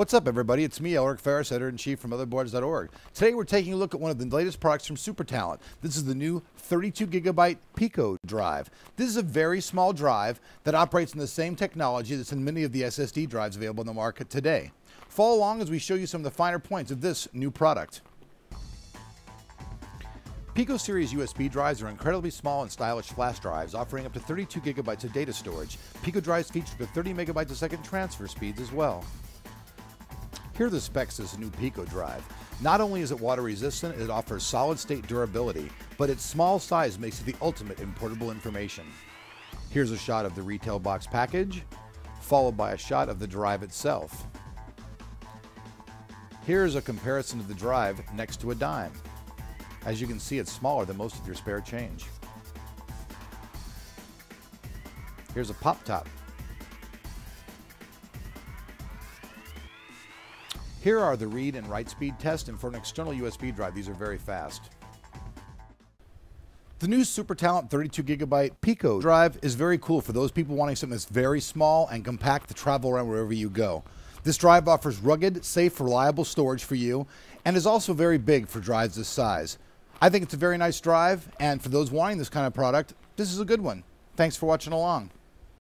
What's up, everybody? It's me, Elric Ferris, editor-in-chief from Motherboards.org. Today, we're taking a look at one of the latest products from SuperTalent. This is the new 32 gigabyte Pico drive. This is a very small drive that operates on the same technology that's in many of the SSD drives available in the market today. Follow along as we show you some of the finer points of this new product. Pico series USB drives are incredibly small and stylish flash drives, offering up to 32 gigabytes of data storage. Pico drives feature up to 30 megabytes a second transfer speeds as well. Here are the specs of this new Pico drive. Not only is it water resistant, it offers solid state durability, but its small size makes it the ultimate in portable information. Here's a shot of the retail box package, followed by a shot of the drive itself. Here's a comparison of the drive next to a dime. As you can see, it's smaller than most of your spare change. Here's a pop top Here are the read and write speed tests, and for an external USB drive, these are very fast. The new SuperTalent 32 gigabyte Pico drive is very cool for those people wanting something that's very small and compact to travel around wherever you go. This drive offers rugged, safe, reliable storage for you and is also very big for drives this size. I think it's a very nice drive, and for those wanting this kind of product, this is a good one. Thanks for watching along.